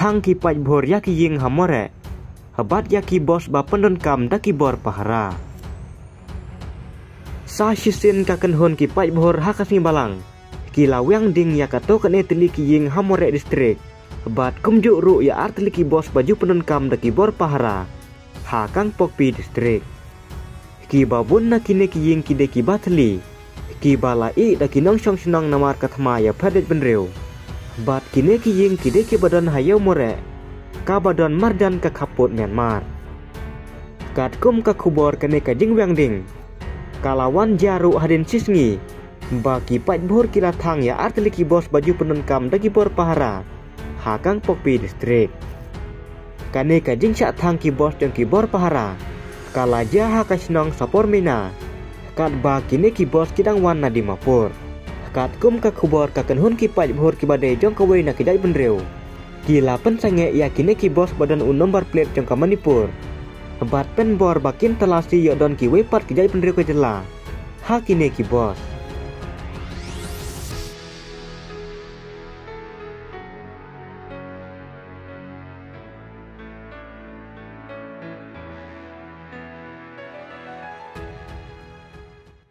Thang ki paj bhor ya ki ying hamore. Habat ya ki bos ba pendon kam da ki bor pahara. Sa shisin ka kan hon ki paj bhor ha ka balang. Ki lawang ding ya ka to kan etli ki ying hamore distrik. Habat kumjuk ru ya artli ki bos baju pendon kam da ki bor pahara. Ha kang pokpi distrik. Ki babun na kine ki ying ki de ki batli. Ki bala i da ki nong shong shinong namar kathma ya padet benreu. Bat kini ki ying kide ki badan hayo more. Ka badan mardan ka kaput Myanmar. Kat kum ka kubor kene ka jing wang ding. Kalawan jaru hadin sisngi. Baki pat bor kira thang ya artili ki bos baju penun kam dagi bor pahara. Hakang pokpi distrik. Kane ka jing sak thang ki bos dan ki bor pahara. Kala jaha ka sinong sapor mina. Kat ba kini ki bos kidang wan di mapur kat kum ka kubor ka hun ki paj bhor ki bade jong ka wei na ki dai benreu kila pen sange ya kine ki bos badan un nomor plate jong ka manipur. Bat pen bor bakin telasi yo don ki ki dai benreu ka jela. Ha kine ki bos